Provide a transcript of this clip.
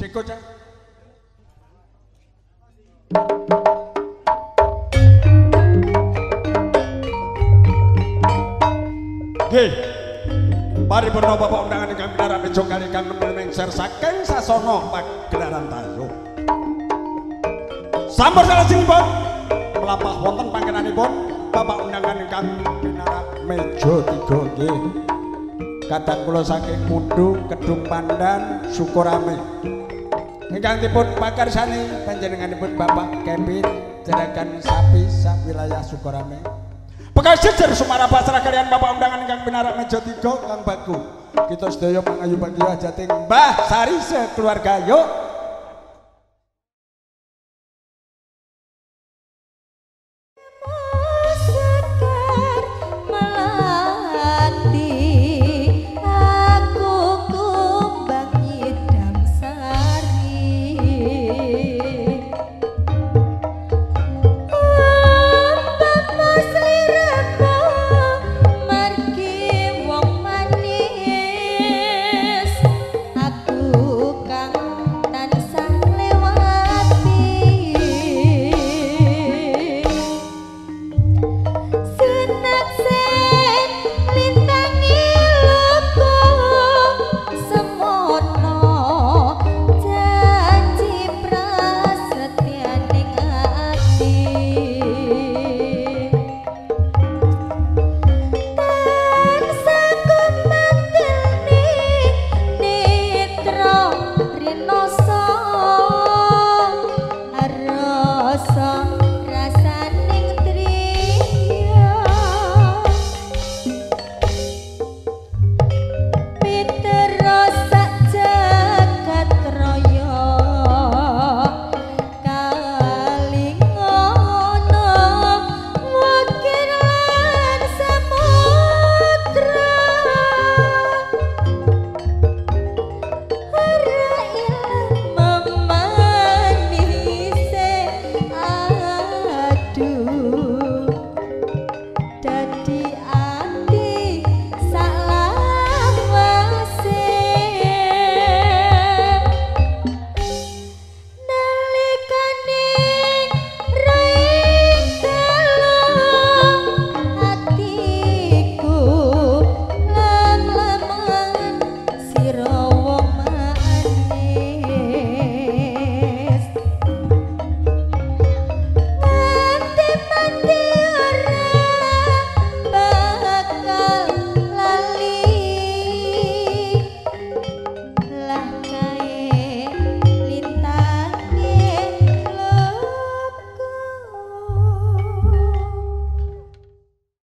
Ceko cah. Nggih. Paripurna Bapak undangan ingkang pinarak meja kali kang mengser saking sasana pagelaran tayo. Sampun salajengipun melampah wonten panggenanipun Bapak undangan ingkang pinarak meja tiga nggih. Kadang kula saking Mundu, Kedung Pandan, Sukurame. Ingkang dipun pakarsani panjenenganipun Bapak Kevin Jeragan Sapi sak wilayah Sukurame. Bekas jejer Sumara Basra kalian Bapak undangan ingkang pinarak meja tiga Kang Bagu. Kita sedaya pangayu panggih jating Mbah Sari sekeluarga yuk